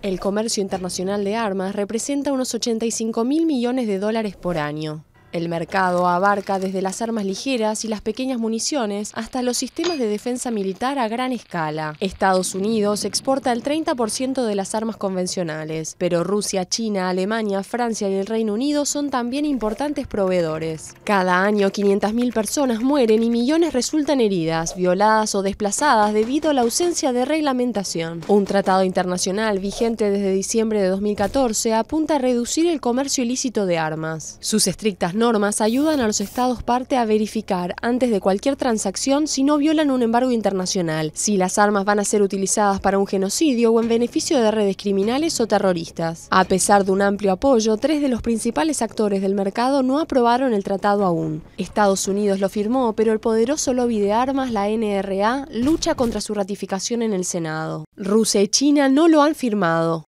El comercio internacional de armas representa unos 85 mil millones de dólares por año. El mercado abarca desde las armas ligeras y las pequeñas municiones hasta los sistemas de defensa militar a gran escala. Estados Unidos exporta el 30% de las armas convencionales, pero Rusia, China, Alemania, Francia y el Reino Unido son también importantes proveedores. Cada año 500.000 personas mueren y millones resultan heridas, violadas o desplazadas debido a la ausencia de reglamentación. Un tratado internacional vigente desde diciembre de 2014 apunta a reducir el comercio ilícito de armas. Sus estrictas normas ayudan a los estados parte a verificar antes de cualquier transacción si no violan un embargo internacional, si las armas van a ser utilizadas para un genocidio o en beneficio de redes criminales o terroristas. A pesar de un amplio apoyo, tres de los principales actores del mercado no aprobaron el tratado aún. Estados Unidos lo firmó, pero el poderoso lobby de armas, la NRA, lucha contra su ratificación en el Senado. Rusia y China no lo han firmado.